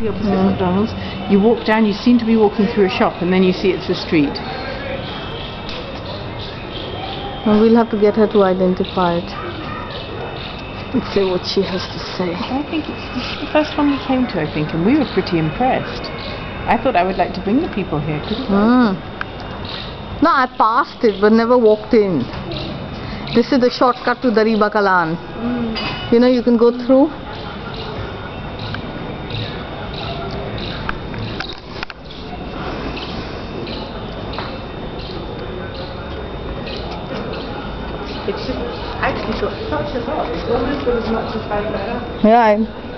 the opposite McDonald's. You walk down, you seem to be walking through a shop, and then you see it's a street. Well, we'll have to get her to identify it. And say what she has to say. I think it's, the first one we came to, I think, and we were pretty impressed. I thought I would like to bring the people here. Couldn't I? Mm. No, I passed it but never walked in. This is the shortcut to Dariba Kalan. You know, you can go through. It's just, actually, so, such a lot. It's almost got as much as five Yeah, I,